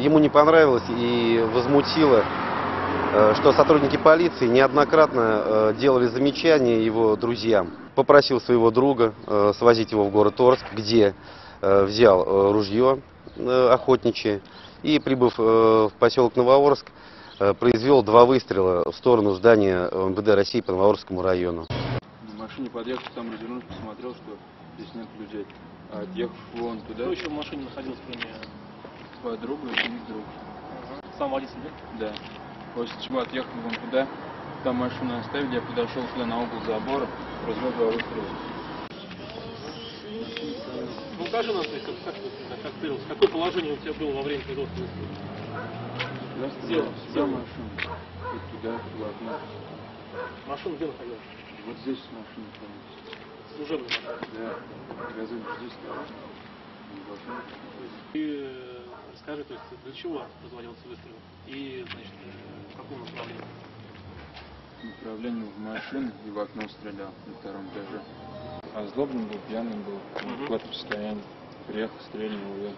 Ему не понравилось и возмутило, э, что сотрудники полиции неоднократно э, делали замечания его друзьям. Попросил своего друга э, свозить его в город Орск, где взял ружье охотничье и, прибыв в поселок Новоорск, произвел два выстрела в сторону здания МВД России по Новоорскому району. На машине подъехал, там развернулся, посмотрел, что здесь нет людей. А отъехав вон туда, Кто еще в машине находился, кроме подруга и их друг. сам водитель, да? Да. После чего отъехал вон туда, там машину оставили, я подошел сюда на угол забора, произвел два выстрела. Ну, покажи нам, то есть, как, как, как ты, какое положение у тебя было во время производства? Я Сел, сел, сел. сел в машину. И туда, в окно. Машина где находилась? Вот здесь машина находится. Служебная машина. Да. Газель здесь быть. И расскажи, то есть, для чего производился выстрел? И, значит, э, в каком направлении? Направление в машину и в окно стрелял на втором этаже. А злобный был, пьяный был, в каком состоянии. Приехал, стрельнул, увел.